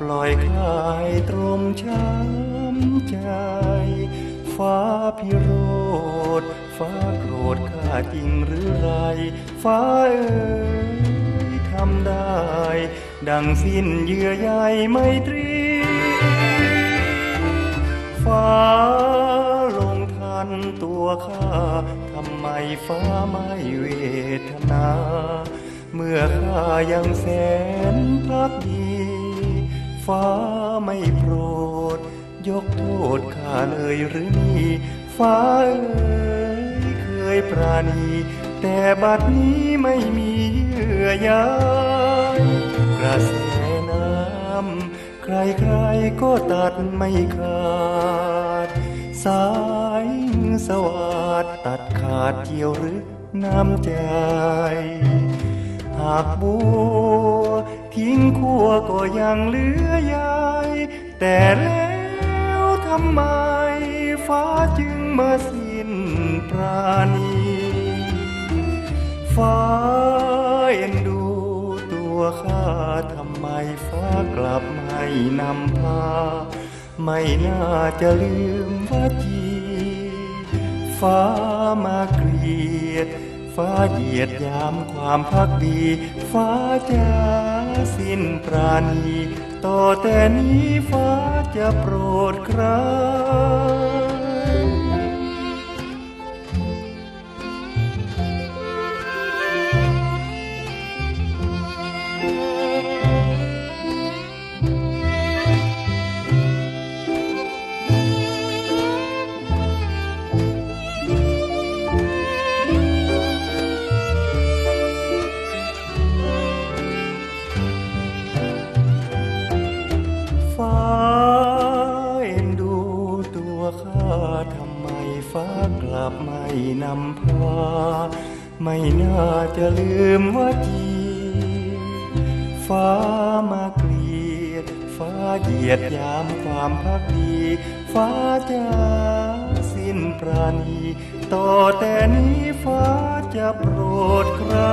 ปล่อยคลายตรมช้ำใจ ฟ้าพิโรธฟ้าโกรธข้าจริงหรือไร ฟ้าเอ๋ยทำได้ ดังสิ้นเยื่อใยไม่ตรี ฟ้าลงทันตัวข้าทำไมฟ้าไม่เวทนา เมื่อข้ายังแสน กดีฟ้าไม่โปรด ยกโทษข้าเลยหรือนี่ฟ้าเอ๋ยเคยปราณี แต่บัดนี้ไม่มีเยื่อใยกระแสน้ำใครๆก็ตัดไม่ขาด สายสวัสดตัดขาดเกี่ยวหรือน้ำใจ หากบัว ก็ยังเหลือใยแต่แล้วทำไม ฟ้าจึงมาสิ้นปราณีฟ้าเอ็นดูตัวข้าทำไมฟ้ากลับไม่นำพา ไม่น่าจะลืมว่าจีฟ้ามาเกลียด ฟ้าเหยียดยามความพักดี ฟ้าจะ สิ้นปราณี ต่อแต่นี้ฟ้าจะโปรดครับ บไม่นำพาไม่น่าจะลืมว่าจีฟ้ามาเกลียด ฟ้าเหยียดยามความพักดี ฟ้าจะสิ้นปราณี ต่อแต่นี้ฟ้าจะโปรดครา